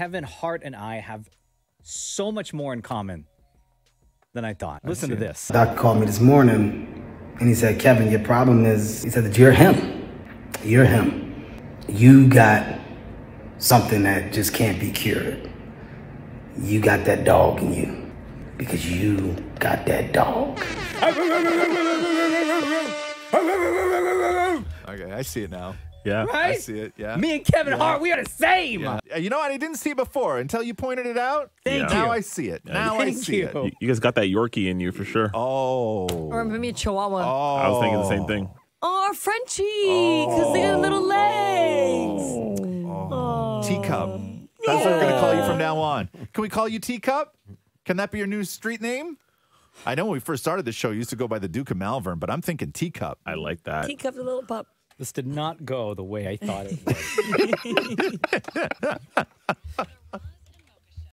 Kevin Hart and I have so much more in common than I thought. Listen to this. Doctor called me this morning and he said, Kevin, your problem is, he said that you're him. You're him. You got something that just can't be cured. You got that dog in you because you got that dog. Okay, I see it now. Yeah. I see it. Yeah. Me and Kevin Yeah. Hart, we are the same. Yeah. You know what? I didn't see it before until you pointed it out. Thank now you. Now I see it. Now I see you. it. You, you guys got that Yorkie in you for sure. Oh. Or maybe a Chihuahua. Oh. I was thinking the same thing. Or Frenchie, because they got little oh. legs. Oh. Teacup. That's what we're going to call you from now on. Can we call you Teacup? Can that be your new street name? I know when we first started the show, you used to go by the Duke of Malvern, but I'm thinking Teacup. I like that. Teacup, the little pup. This did not go the way I thought it would.